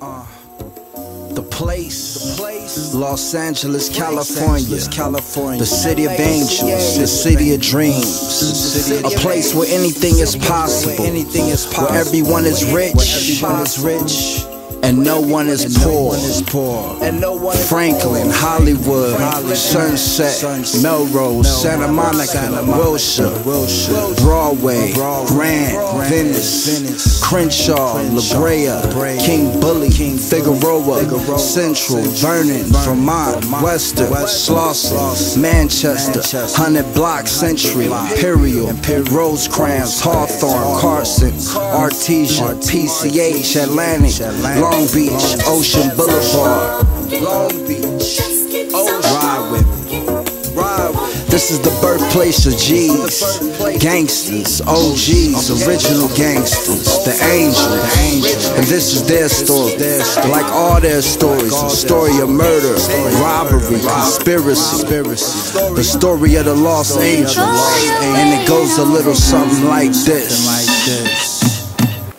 The place, the place, Los Angeles, California, California, the city of angels, the city of dreams, a place where anything is possible, anything is possible, where everyone is rich, everyone is rich and no one is poor. And no one Franklin, Hollywood, Sunset, Melrose, Santa Monica, Wilshire, Broadway, Grand, Venice, Crenshaw, La Brea, King Bully, Figueroa, Central, Vernon, Vermont, Western, Slauson, Manchester, Hundred Block, Century, Imperial, Rosecrans, Hawthorne, Carson, Artesia, PCH, Atlantic, Long Long Beach, Ocean Boulevard. Long Beach, Ride with me. This is the birthplace of G's, gangsters, OGs, original gangsters, the angels. And this is their story, like all their stories, the story of murder, robbery, conspiracy, the story of the lost angels. And it goes a little something like this.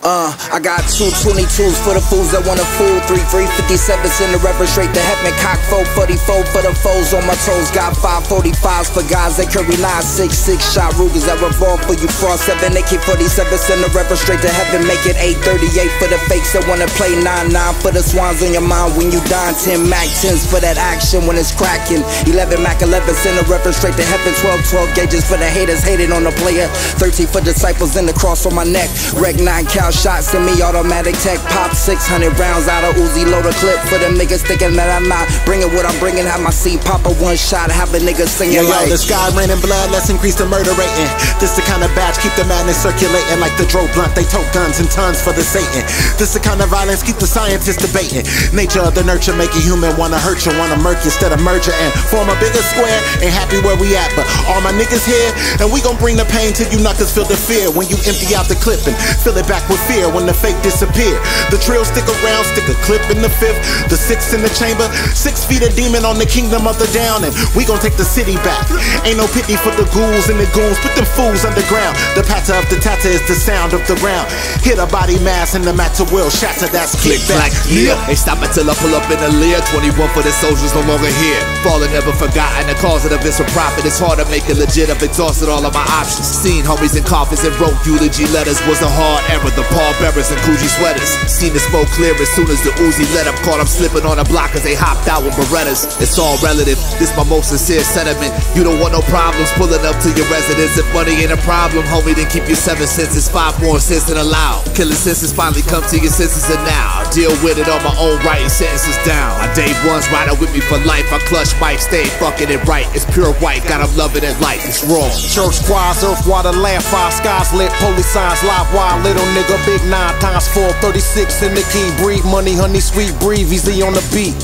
Uh, I got two 22s for the fools that wanna fool. Three 357s in the river, straight to heaven. Cock 444 for the foes on my toes. Got 545s for guys that carry 966 shot Rugers that revolve for you. Frost 7 AK 47s in the river, straight to heaven. Make it 838 for the fakes that wanna play 9 9 for the swans on your mind when you dine. 10 Mac 10s for that action when it's cracking. 11 Mac 11s in the river, straight to heaven. 12 12 gauges for the haters hating on the player. 13 for disciples in the cross on my neck. Reg 9 cow shots in me, automatic tech pop 600 rounds out of Uzi, load a clip for them niggas thinking that I'm not bringing what I'm bringing. Have my seat pop a one shot, have a nigga singing yo, like. Yo, the sky raining blood, let's increase the murder rating. This the kind of batch, keep the madness circulating like the dro blunt. They tote guns and tons for the Satan. This the kind of violence, keep the scientists debating. Nature of the nurture, make a human wanna hurt you, wanna murk you instead of merger and form a bigger square. Ain't happy where we at, but all my niggas here, and we gon' bring the pain till you knuckles feel the fear when you empty out the clip and fill it back with fear when the fake disappear. The trail stick around, stick a clip in the fifth, the six in the chamber, six feet of demon on the kingdom of the down, and we gon' take the city back. Ain't no pity for the ghouls and the goons, put them fools underground. The patter of the tatter is the sound of the round. Hit a body mass and the matter will shatter. That's click back. Yeah. Hey, stop until I pull up in the leer. 21 for the soldiers no longer here. Fallen, never forgotten. The cause of this for profit. It's hard to make it legit. I've exhausted all of my options. Seen homies in coffins and wrote eulogy letters. Was a hard error. The pallbearers and Coogi sweaters. Seen the smoke clear as soon as the Uzi let up. Caught them slipping on a block as they hopped out with Berettas. It's all relative. This my most sincere sentiment. You don't want no problems pulling up to your residence. If money ain't a problem, homie, then keep your seven senses. Five more cents than allowed. Killing senses finally come to your senses and now. Deal with it on my own, writing sentences down. My day one's riding with me for life. I clutch mic, stay fucking it right. It's pure white, got them loving it like it's raw. Church choirs, earth, water, land, fire, skies lit, police signs, live wire, little nigga, big nine times four, 36 in the key. Breathe money, honey, sweet, breathe easy on the beat.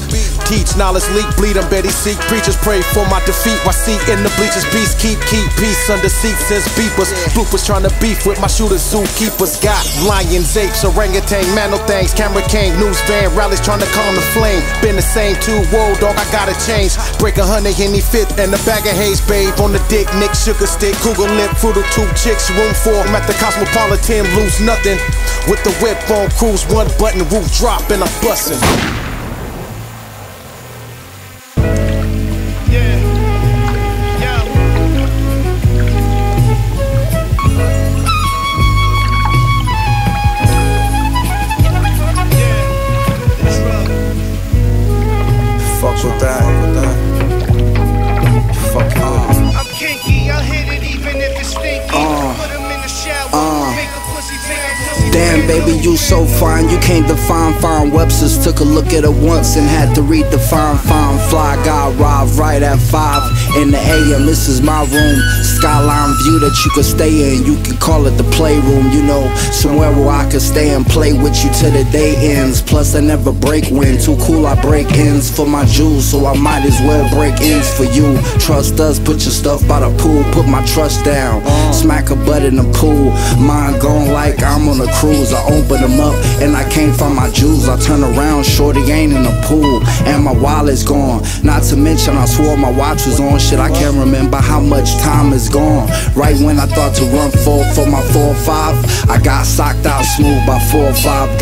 Teach knowledge, leak, bleed, I'm Betty seek. Preachers pray for my defeat. Why seat in the bleachers, beast, keep, keep peace under seat says beepers. Bloopers trying to beef with my shooters, zookeepers. Got lions, apes, orangutan, mano things, camera king, news van, rallies trying to calm the flame. Been the same two, whoa, dog, I gotta change. Break a hundred, henny fifth, and a bag of haze, babe. On the dick, Nick, sugar stick, cougar lip, fruit of two chicks, room four. I'm at the Cosmopolitan, lose nothing. With the whip on cruise, one button, roof drop, and I'm bustin'. Fuck with that. Damn, baby, you so fine. You can't define fine. Webster's took a look at it once and had to redefine fine. Fine fly guy arrived right at 5 in the AM. This is my room. Skyline view that you could stay in. You can call it the playroom, you know. Somewhere where I could stay and play with you till the day ends. Plus, I never break wind. Too cool, I break ends for my jewels. So I might as well break ends for you. Trust us, put your stuff by the pool. Put my trust down. Smack a butt in the pool. Mine gone like I'm on a cruise. I open them up and I can't find my jewels. I turn around, shorty ain't in the pool. And my wallet's gone. Not to mention, I swore my watch was on. Shit, I can't remember how much time is gone. Right when I thought to run full for my 4 5, I got socked out smooth by 4 5.